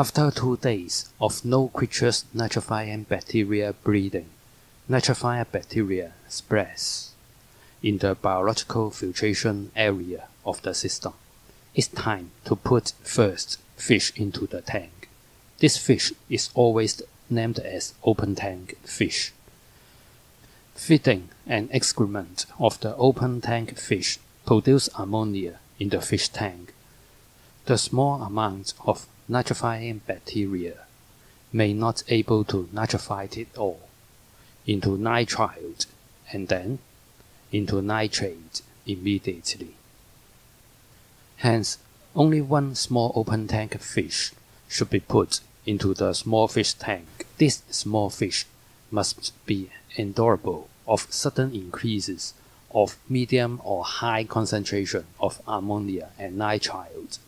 After two days of no creature's nitrifying bacteria breeding, nitrifying bacteria spreads in the biological filtration area of the system. It's time to put first fish into the tank. This fish is always named as open tank fish. Feeding and excrement of the open tank fish produce ammonia in the fish tank. The small amount of nitrifying bacteria may not able to nitrify it all into nitrile and then into nitrate immediately. Hence, only one small open tank fish should be put into the small fish tank. This small fish must be endurable of sudden increases of medium or high concentration of ammonia and nitrile.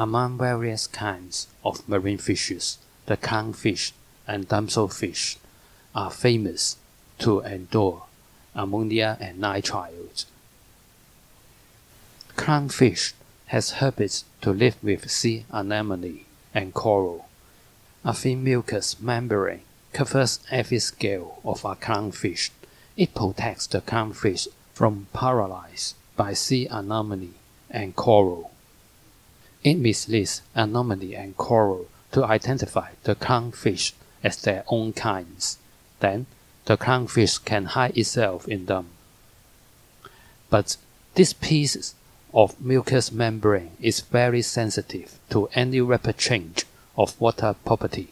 Among various kinds of marine fishes, the clownfish and damselfish are famous to endure ammonia and nitrile. Clownfish has habits to live with sea anemone and coral. A thin mucous membrane covers every scale of a clownfish. It protects the clownfish from paralysis by sea anemone and coral. It misleads anemone and coral to identify the clownfish as their own kinds. Then the clownfish can hide itself in them. But this piece of mucous membrane is very sensitive to any rapid change of water property,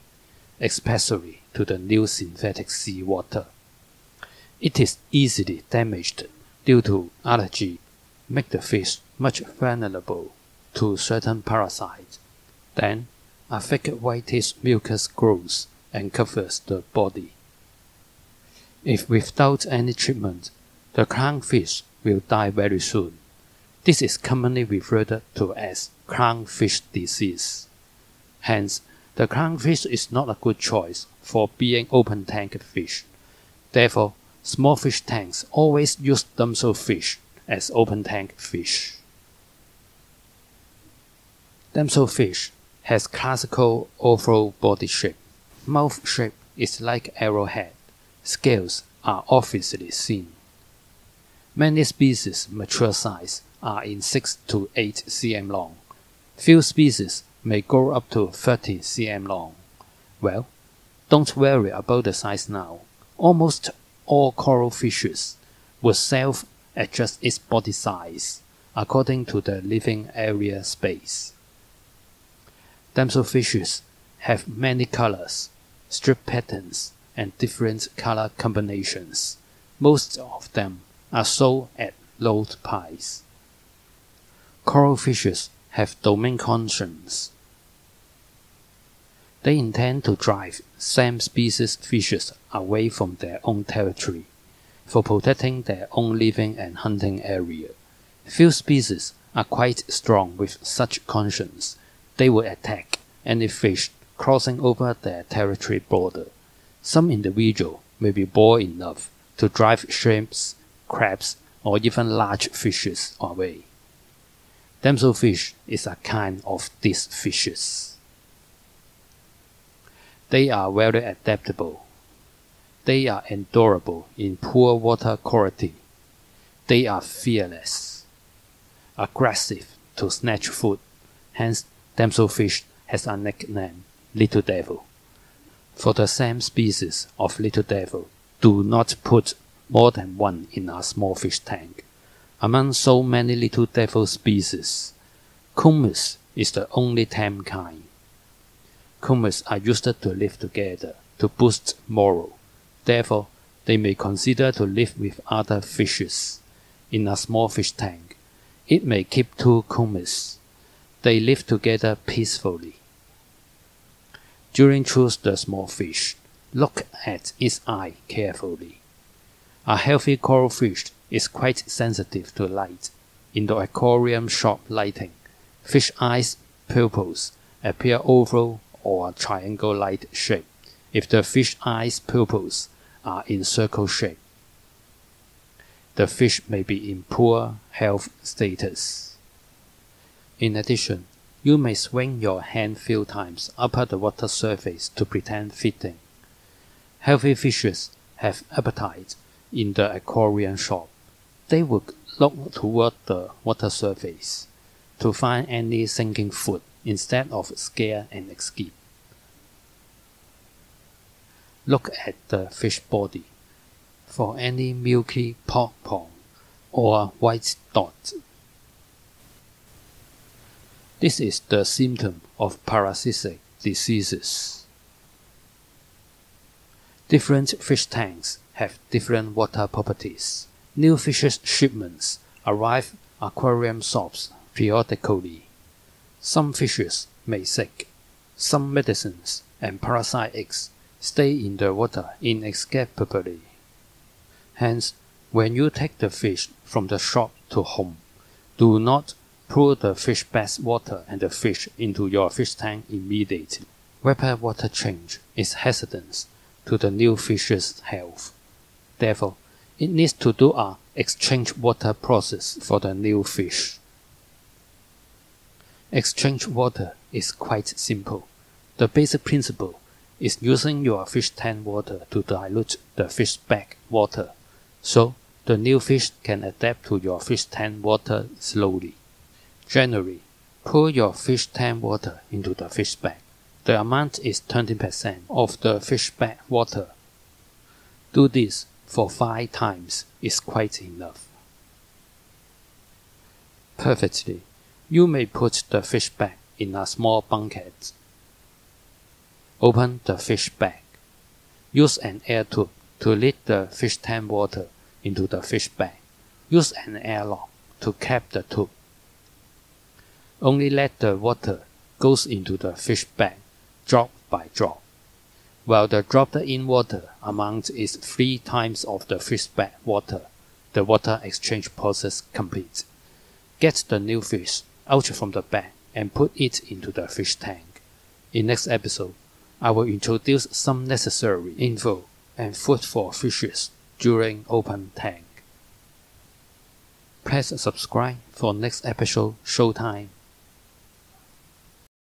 especially to the new synthetic seawater. It is easily damaged due to allergy, make the fish much vulnerable to certain parasites. Then, a thick whitish mucus grows and covers the body. If without any treatment, the clownfish will die very soon. This is commonly referred to as clownfish disease. Hence, the clownfish is not a good choice for being open tank fish. Therefore, small fish tanks always use damselfish as open tank fish. Damselfish has classical oval body shape. Mouth shape is like arrowhead. Scales are obviously seen. Many species mature size are in 6 to 8 cm long. Few species may grow up to 30 cm long. Well, don't worry about the size now. Almost all coral fishes will self-adjust its body size according to the living area space. Damselfishes have many colors, strip patterns, and different color combinations. Most of them are sold at low price. Coral fishes have domain conscience. They intend to drive same species fishes away from their own territory for protecting their own living and hunting area. Few species are quite strong with such conscience. They will attack any fish crossing over their territory border. Some individual may be bold enough to drive shrimps, crabs, or even large fishes away. Damselfish is a kind of these fishes. They are very adaptable. They are endurable in poor water quality. They are fearless, aggressive to snatch food. Hence, damselfish has a nickname, Little Devil. For the same species of Little Devil, do not put more than one in a small fish tank. Among so many Little Devil species, Chromis is the only tame kind. Chromis are used to live together to boost morale. Therefore, they may consider to live with other fishes in a small fish tank. It may keep two chromis. They live together peacefully. During choose the small fish, look at its eye carefully. A healthy coral fish is quite sensitive to light. In the aquarium shop lighting, fish eyes pupils appear oval or triangle-like shape if the fish eyes pupils are in circle shape. The fish may be in poor health status. In addition, You may swing your hand few times upper the water surface to pretend feeding. Healthy fishes have appetite in the aquarium shop. They would look toward the water surface to find any sinking food instead of scare and escape. Look at the fish body for any milky pork pong or white dot. This is the symptom of parasitic diseases. Different fish tanks have different water properties. New fishes shipments arrive aquarium shops periodically. Some fishes may sick. Some medicines and parasite eggs stay in the water inescapably. Hence, when you take the fish from the shop to home, do not pour the fish bath water and the fish into your fish tank immediately. Rapid water change is hazardous to the new fish's health. Therefore, it needs to do a exchange water process for the new fish. Exchange water is quite simple. The basic principle is using your fish tank water to dilute the fish back water, so the new fish can adapt to your fish tank water slowly. Generally, pour your fish tank water into the fish bag. The amount is 20% of the fish bag water. Do this for 5 times is quite enough. Perfectly you may put the fish bag in a small bucket. Open the fish bag. Use an air tube to lead the fish tank water into the fish bag. Use an airlock to cap the tube. Only let the water goes into the fish bag drop by drop. While the dropped in water amount is three times of the fish bag water, the water exchange process completes. Get the new fish out from the bag and put it into the fish tank. In next episode, I will introduce some necessary info and food for fishes during open tank. Press subscribe for next episode showtime.